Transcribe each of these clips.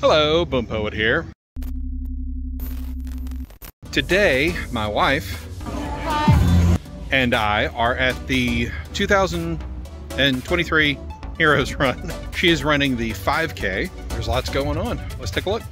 Hello, Boompoet here. Today, my wife and I are at the 2023 Heroes Run. She is running the 5K. There's lots going on. Let's take a look.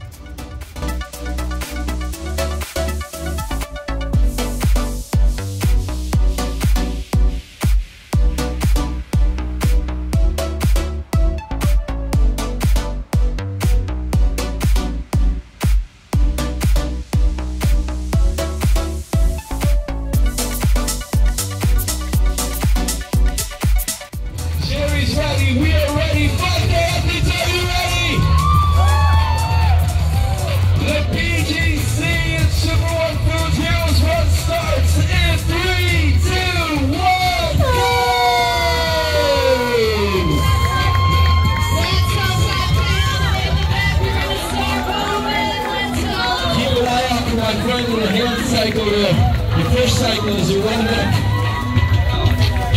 My friend with a hand cycle. Uh, the, the fish cycle is a run back.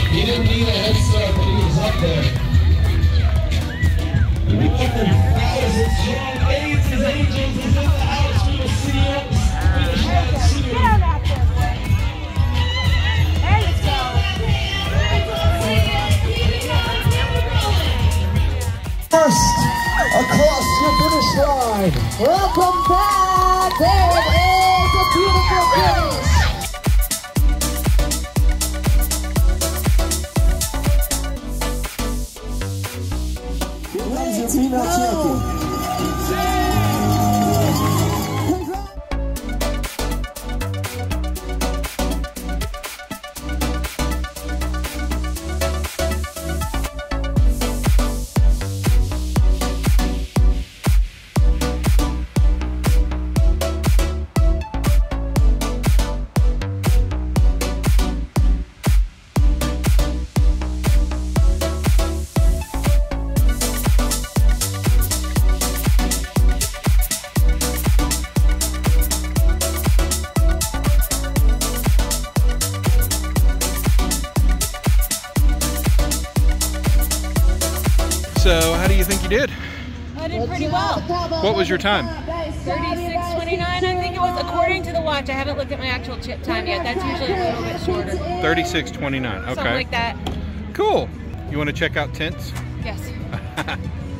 He didn't need a head start, but he was up there. Thousands strong AIDS is angels is in the house. We will see you at the finish line soon. First, across the finish line. Welcome back. There female champion. So, how do you think you did? I did pretty well. What was your time? 36.29, I think it was, according to the watch. I haven't looked at my actual chip time yet. That's usually a little bit shorter. 36.29. Okay. Something like that. Cool. You want to check out tents? Yes.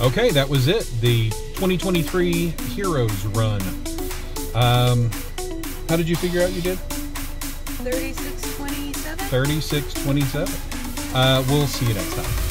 Okay, that was it. The 2023 Heroes Run. Um, how did you figure out you did? 36.27? 36.27. Uh, we'll see you next time.